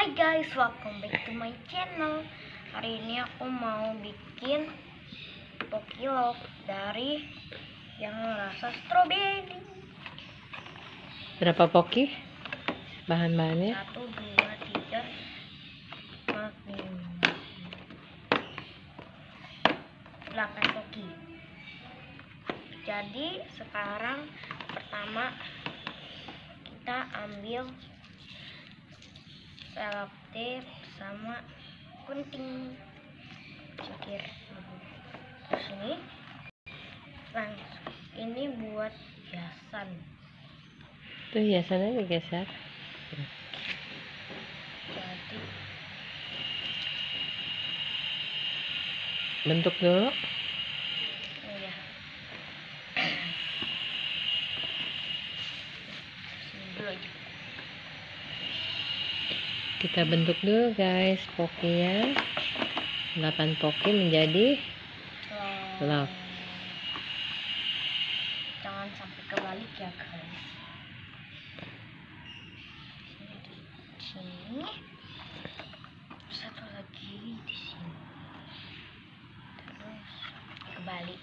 Hai guys, welcome back to my channel Hari ini aku mau bikin Pokilok dari yang rasa stroberi Berapa poki? Bahan-bahannya? Satu, dua, tiga, empat, lima Delapan poki Jadi sekarang pertama kita ambil selotip sama gunting cikir terus ini langsung ini buat hiasan Tuh hiasannya digeser. jadi Bentuk dulu. ya Sini dulu aja Kita bentuk dulu guys pokinya. 8 poki menjadi Love. jangan sampai kebalik ya guys. Sini satu lagi di sini. Terus kebalik.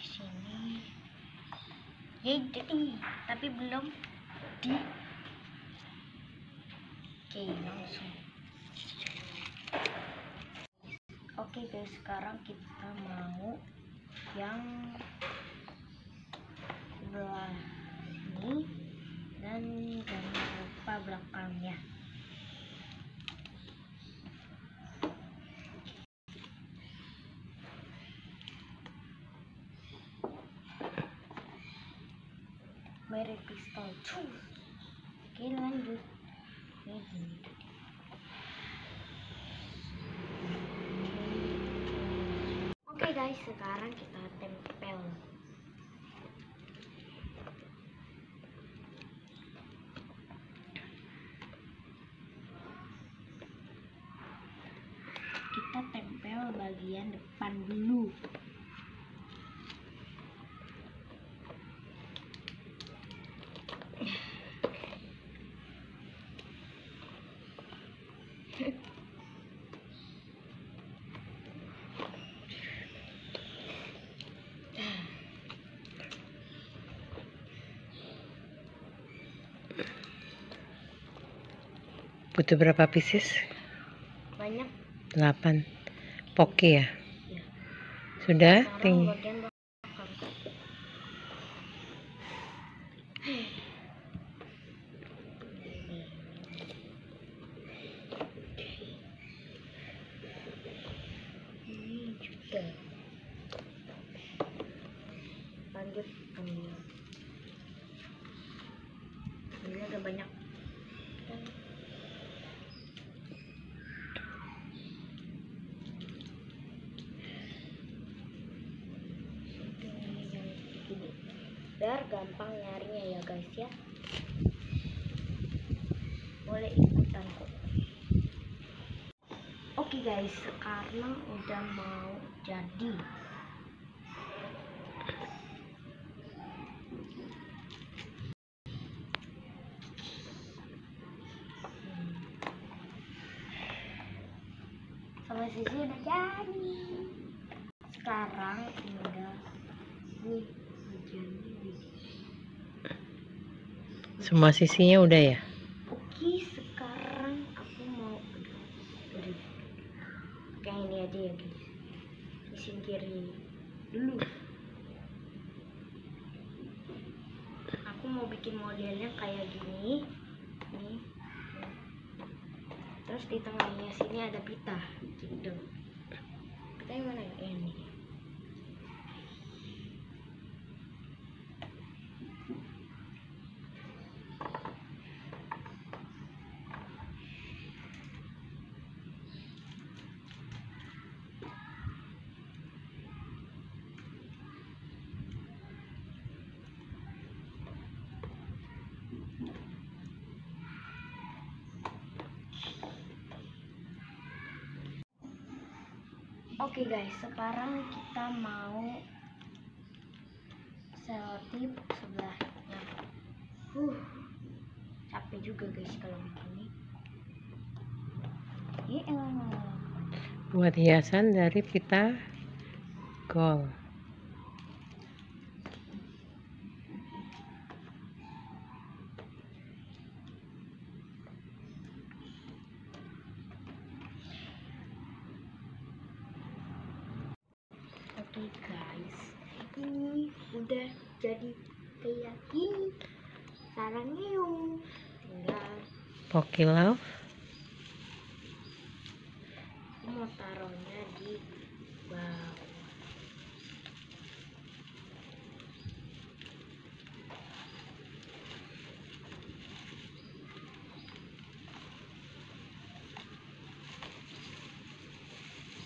Di sini. Yeay, jadi tapi belum di oke langsung guys sekarang kita mau yang sebelah ini dan jangan lupa belakangnya. Merek pistol oke lanjut Oke guys, sekarang kita tempel. Kita tempel bagian depan dulu. Butuh berapa pieces? Banyak. 8 poki ya. Ya. Sudah? Sekarang Ting bagian belakang. Ini juga. Lanjut ambil. Ini agak banyak. Biar gampang nyarinya ya guys ya. Boleh ikutan kok. Oke guys sekarang udah mau jadi. Sama sisi udah jadi. Sekarang tinggal nih nih. Semua sisinya udah ya? Oke, sekarang aku mau. Kayak ini aja ya guys. Disingkirin dulu. Aku mau bikin modelnya kayak gini. Nih. Terus di tengahnya sini ada pita gitu. Pita yang mana ya? Ini. Oke okay guys, sekarang kita mau selotip sebelahnya. Uh, capek juga guys kalau begini. Iya. Buat hiasan dari pita gold. Jadi kayak gini. Sarangnya yuk tinggal. Pocky Love aku mau taruhnya di bawah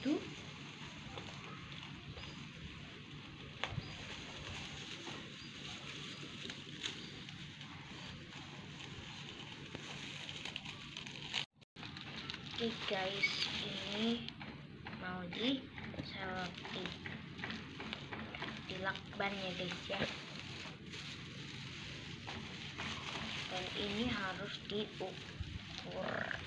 tuh Oke guys, ini mau di selfie di lakban ya guys ya. Dan ini harus diukur.